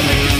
Let me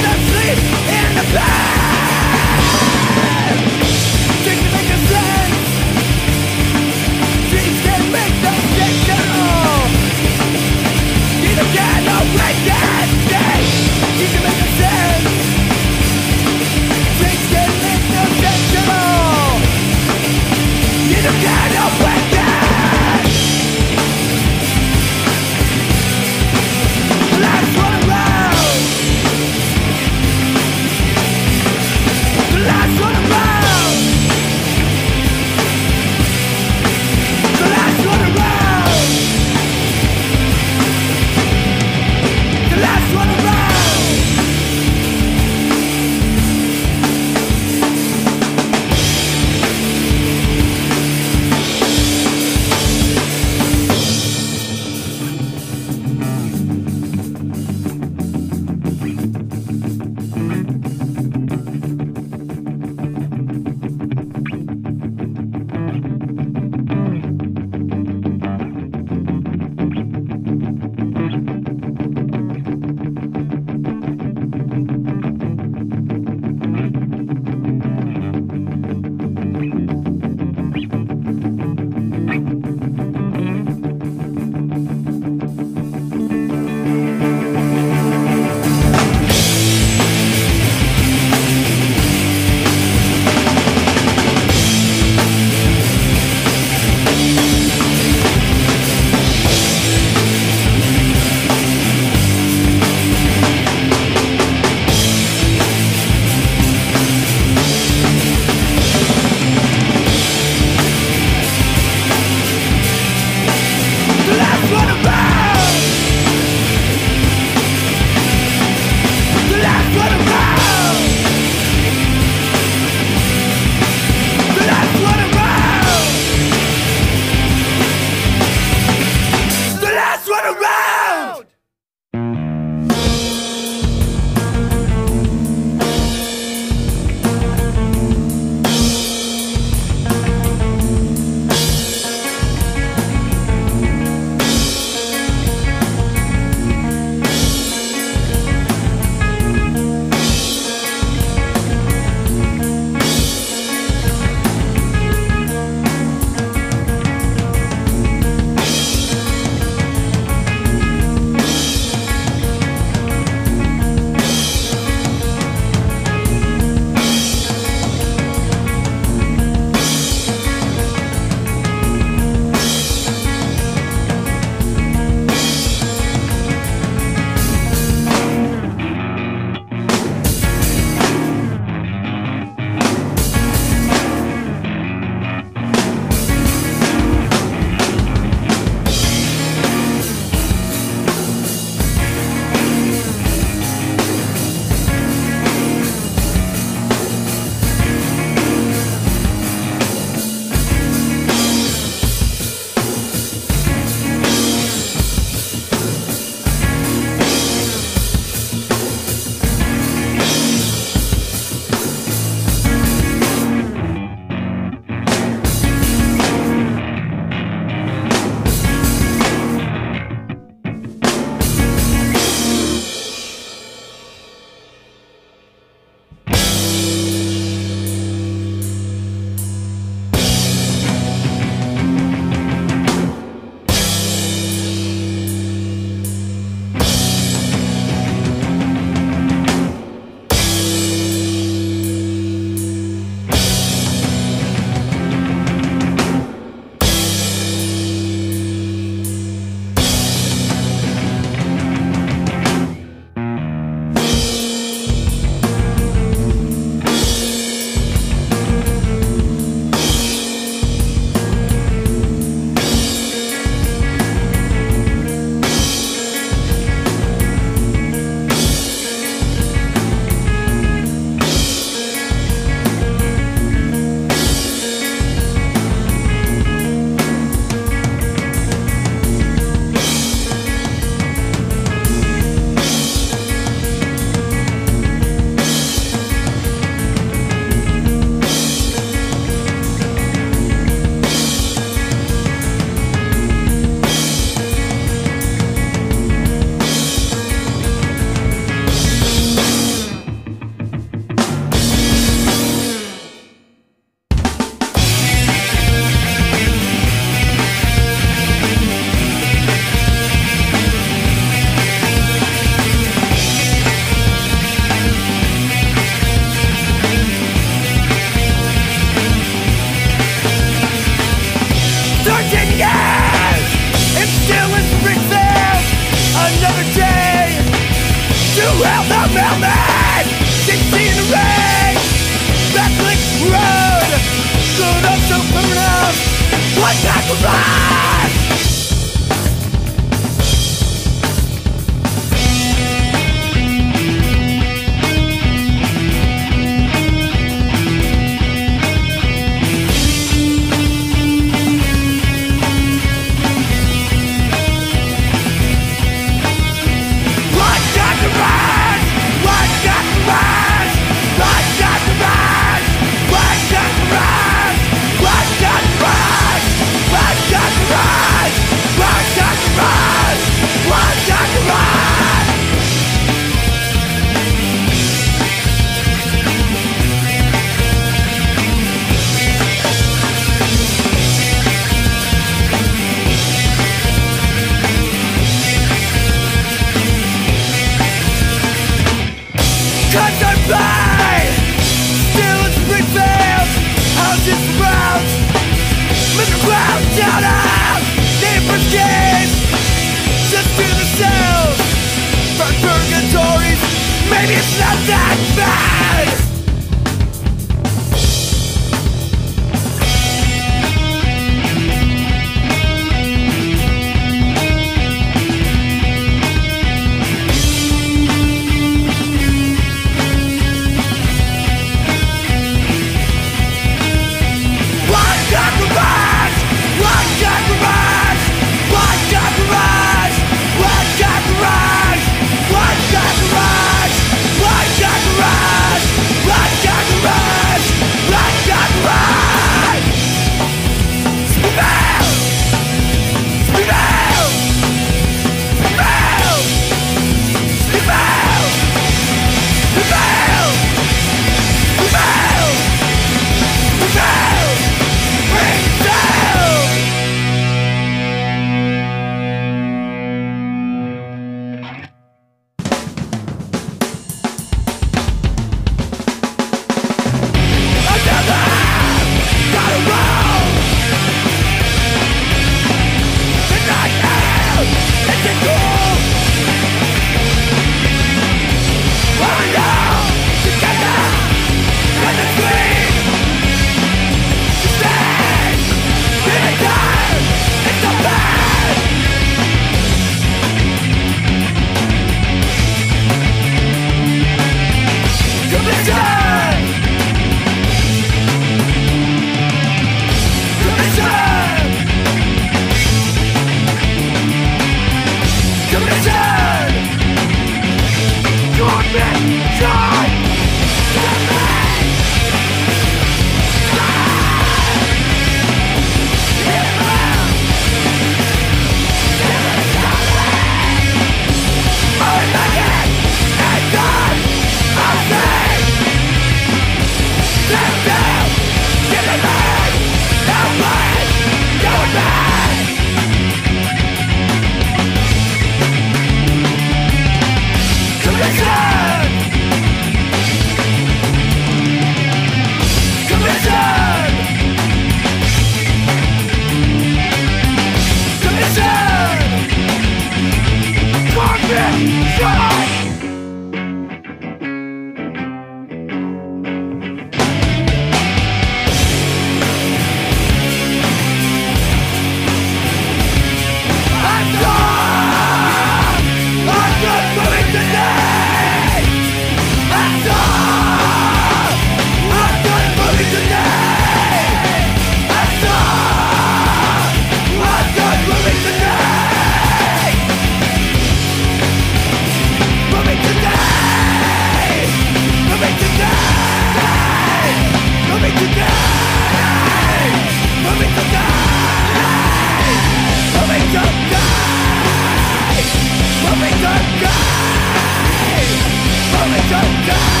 die